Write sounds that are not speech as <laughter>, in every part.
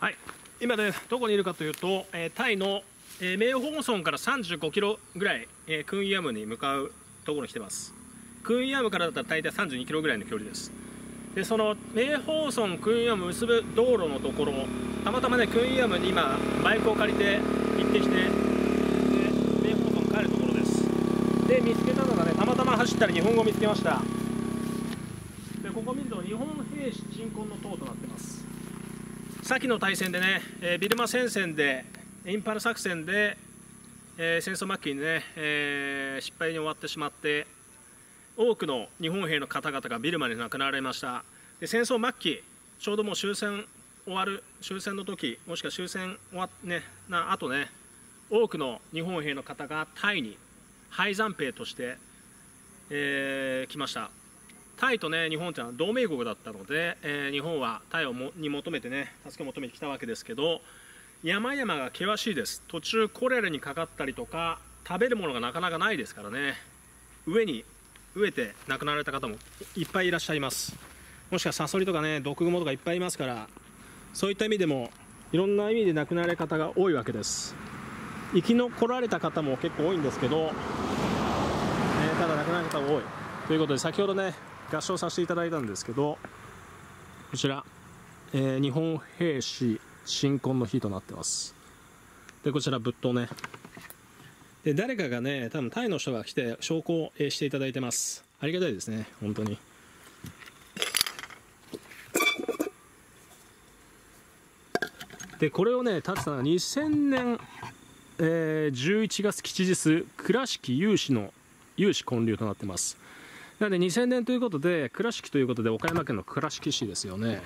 はい、今ね、どこにいるかというと、えータイの、えー、メイホーソンから35キロぐらい、えークンイアムに向かうところに来てます。クンイアムからだったら大体32キロぐらいの距離です。で、そのメイホーソン、クンイアム結ぶ道路のところ、たまたまね、クンイアムに今、バイクを借りて行ってきて、でメイホーソン帰るところです。で、見つけたのがね、たまたま走ったら日本語を見つけました。で、ここ見ると、日本兵士鎮魂の塔となってます。先の大戦でね、えビルマ戦線でインパル作戦で、え戦争末期にね、え失敗に終わってしまって多くの日本兵の方々がビルマに亡くなられました。で戦争末期ちょうどもう終戦終わる終戦の時もしくは終戦終わっねなあとね多くの日本兵の方がタイに敗残兵として、えー来ました。タイとね日本ってのは同盟国だったので、えー日本はタイをもに求めてね助けを求めてきたわけですけど山々が険しいです。途中コレラにかかったりとか食べるものがなかなかないですからね。上に飢えて亡くなられた方もいっぱいいらっしゃいます。もしくはサソリとかね毒蜘蛛とかいっぱいいますからそういった意味でもいろんな意味で亡くなられ方が多いわけです。生き残られた方も結構多いんですけど、えただ亡くなる方が多い。ということで先ほどね合唱させていただいたんですけどこちら、えー日本兵士新婚の日となってます。でこちら仏塔ね。で誰かがね多分タイの人が来て証拠をしていただいてます。ありがたいですね本当に。でこれをね建てたのが2000年、えー11月吉日倉敷有志の有志建立となってます。なので2000年ということで倉敷ということで岡山県の倉敷市ですよね。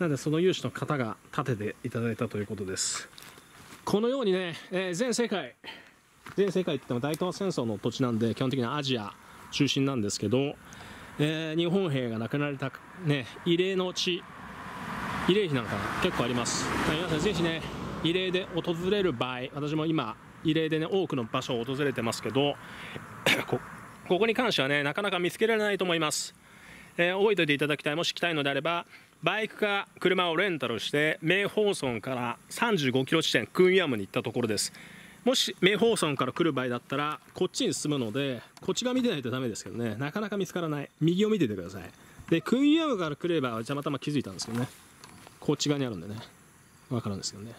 なのでその有志の方が建てていただいたということです。このようにね、えー全世界全世界って言っても大東亜戦争の土地なんで基本的にはアジア中心なんですけど、えー日本兵が亡くなられた、ね、慰霊の地慰霊碑なんか結構あります。皆さんぜひね慰霊で訪れる場合私も今慰霊でね多くの場所を訪れてますけど <coughs> ここに関してはねなかなか見つけられないと思います、えー覚えておいていただきたいもし来たいのであればバイクか車をレンタルしてメイホーソンから35キロ地点クンヤムに行ったところです。もしメイホーソンから来る場合だったらこっちに進むのでこっち側見てないとダメですけどね。なかなか見つからない。右を見ててください。でクンヤムから来ればたまたま気づいたんですけどね。こっち側にあるんでね。わかるんですけどね。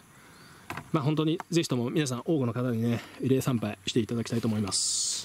まあ本当にぜひとも皆さん多くの方にね慰霊参拝していただきたいと思います。